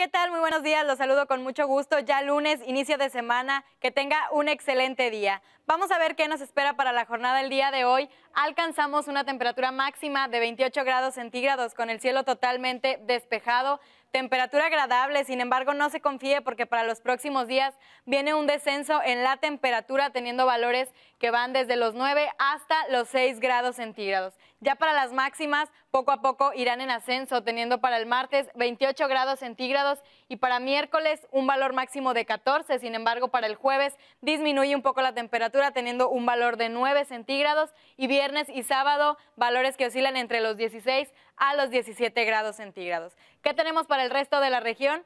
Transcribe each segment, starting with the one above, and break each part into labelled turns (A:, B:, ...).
A: ¿Qué tal? Muy buenos días, los saludo con mucho gusto. Ya lunes, inicio de semana, que tenga un excelente día. Vamos a ver qué nos espera para la jornada del día de hoy. Alcanzamos una temperatura máxima de 28 grados centígrados con el cielo totalmente despejado. Temperatura agradable, sin embargo no se confíe porque para los próximos días viene un descenso en la temperatura teniendo valores que van desde los 9 hasta los 6 grados centígrados. Ya para las máximas poco a poco irán en ascenso teniendo para el martes 28 grados centígrados y para miércoles un valor máximo de 14, sin embargo para el jueves disminuye un poco la temperatura teniendo un valor de 9 centígrados y viernes y sábado valores que oscilan entre los 16 a los 17 grados centígrados. ¿Qué tenemos para el resto de la región?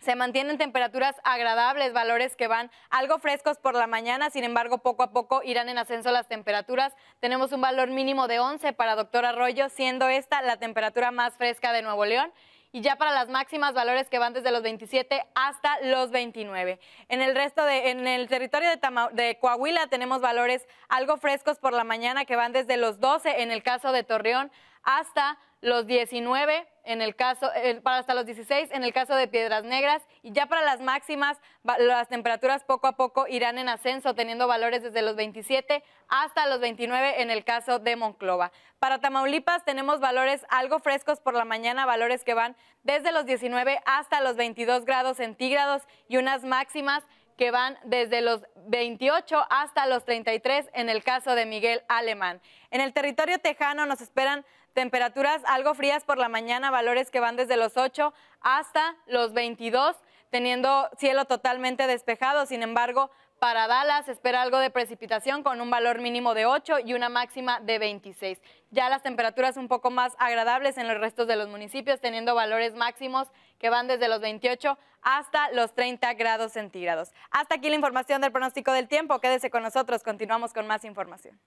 A: Se mantienen temperaturas agradables, valores que van algo frescos por la mañana, sin embargo, poco a poco irán en ascenso las temperaturas. Tenemos un valor mínimo de 11 para Doctor Arroyo, siendo esta la temperatura más fresca de Nuevo León y ya para las máximas valores que van desde los 27 hasta los 29. En el resto de, en el territorio de, de, Coahuila tenemos valores algo frescos por la mañana que van desde los 12 en el caso de Torreón hasta los 19 en el caso, eh, para hasta los 16 en el caso de Piedras Negras y ya para las máximas las temperaturas poco a poco irán en ascenso teniendo valores desde los 27 hasta los 29 en el caso de Monclova. Para Tamaulipas tenemos valores algo frescos por la mañana, valores que van desde los 19 hasta los 22 grados centígrados y unas máximas que van desde los 28 hasta los 33 en el caso de Miguel Alemán. En el territorio tejano nos esperan temperaturas algo frías por la mañana, valores que van desde los 8 hasta los 22, teniendo cielo totalmente despejado. Sin embargo, para Dallas espera algo de precipitación con un valor mínimo de 8 y una máxima de 26. Ya las temperaturas un poco más agradables en los restos de los municipios, teniendo valores máximos que van desde los 28 hasta los 30 grados centígrados. Hasta aquí la información del pronóstico del tiempo. Quédese con nosotros, continuamos con más información.